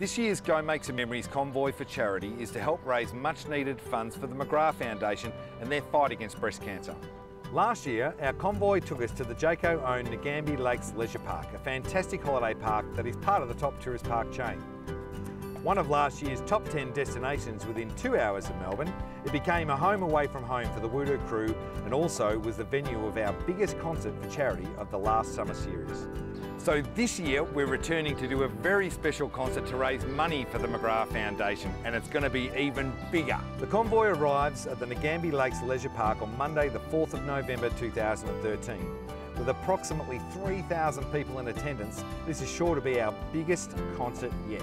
This year's Go Make Some Memories convoy for charity is to help raise much needed funds for the McGrath Foundation and their fight against breast cancer. Last year, our convoy took us to the Jayco owned Nagambie Lakes Leisure Park, a fantastic holiday park that is part of the top tourist park chain. One of last year's top 10 destinations within two hours of Melbourne, it became a home away from home for the WUDU crew and also was the venue of our biggest concert for charity of the last summer series. So this year we're returning to do a very special concert to raise money for the McGrath Foundation and it's going to be even bigger. The convoy arrives at the Nagambie Lakes Leisure Park on Monday the 4th of November 2013. With approximately 3,000 people in attendance, this is sure to be our biggest concert yet.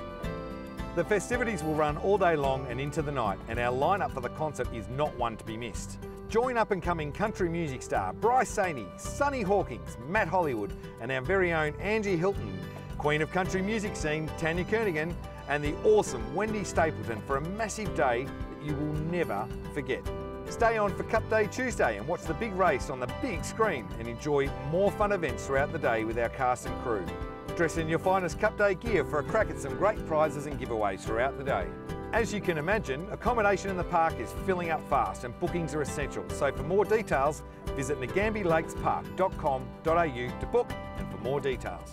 The festivities will run all day long and into the night, and our lineup for the concert is not one to be missed. Join up and coming country music star Bryce Sainty, Sonny Hawkins, Matt Hollywood, and our very own Angie Hilton, Queen of Country Music Scene Tania Kernaghan, and the awesome Wendy Stapleton for a massive day that you will never forget. Stay on for Cup Day Tuesday and watch the big race on the big screen and enjoy more fun events throughout the day with our cast and crew. Dress in your finest Cup Day gear for a crack at some great prizes and giveaways throughout the day. As you can imagine, accommodation in the park is filling up fast and bookings are essential. So for more details, visit nagambie-lakespark.com.au to book and for more details.